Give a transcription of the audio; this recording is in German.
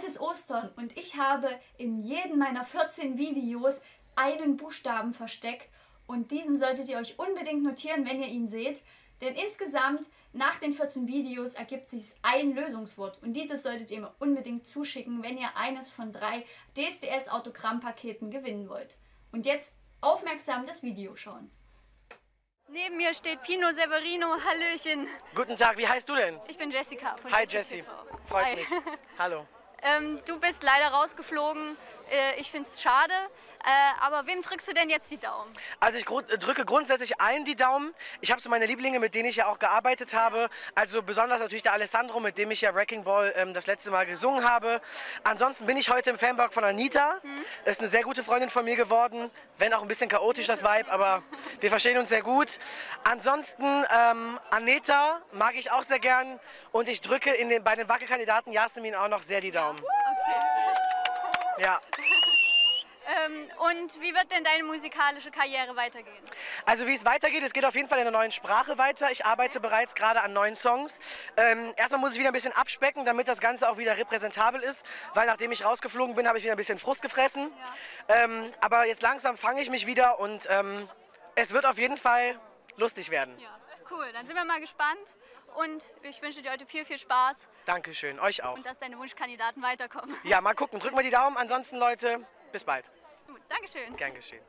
Bald ist Ostern und ich habe in jedem meiner 14 Videos einen Buchstaben versteckt und diesen solltet ihr euch unbedingt notieren, wenn ihr ihn seht. Denn insgesamt nach den 14 Videos ergibt sich ein Lösungswort und dieses solltet ihr mir unbedingt zuschicken, wenn ihr eines von drei DSDS Autogrammpaketen gewinnen wollt. Und jetzt aufmerksam das Video schauen. Neben mir steht Pino Severino. Hallöchen. Guten Tag, wie heißt du denn? Ich bin Jessica von Hi Jessica Jessie, freut Hi. mich. Hallo. Ähm, du bist leider rausgeflogen. Äh, ich finde es schade. Äh, aber wem drückst du denn jetzt die Daumen? Also ich gru- drücke grundsätzlich allen die Daumen. Ich habe so meine Lieblinge, mit denen ich ja auch gearbeitet habe. Also besonders natürlich der Alessandro, mit dem ich ja Wrecking Ball ähm, das letzte Mal gesungen habe. Ansonsten bin ich heute im Fanblog von Anita. Ist eine sehr gute Freundin von mir geworden. Wenn auch ein bisschen chaotisch das Vibe, aber wir verstehen uns sehr gut. Ansonsten ähm, Aneta mag ich auch sehr gern. Und ich drücke in den, bei den Wackelkandidaten Jasmin auch noch sehr die Daumen. Ja. Ähm, und wie wird denn deine musikalische Karriere weitergehen? Also wie es weitergeht, es geht auf jeden Fall in einer neuen Sprache weiter. Ich arbeite bereits gerade an neuen Songs. Ähm, erstmal muss ich wieder ein bisschen abspecken, damit das Ganze auch wieder repräsentabel ist, weil nachdem ich rausgeflogen bin, habe ich wieder ein bisschen Frust gefressen. Ähm, aber jetzt langsam fange ich mich wieder und ähm, es wird auf jeden Fall lustig werden. Ja, cool. Dann sind wir mal gespannt. Und ich wünsche dir heute viel, viel Spaß Dankeschön, euch auch. und dass deine Wunschkandidaten weiterkommen. Ja, mal gucken, drücken wir die Daumen. Ansonsten, Leute, bis bald. Gut, Dankeschön. Gern geschehen.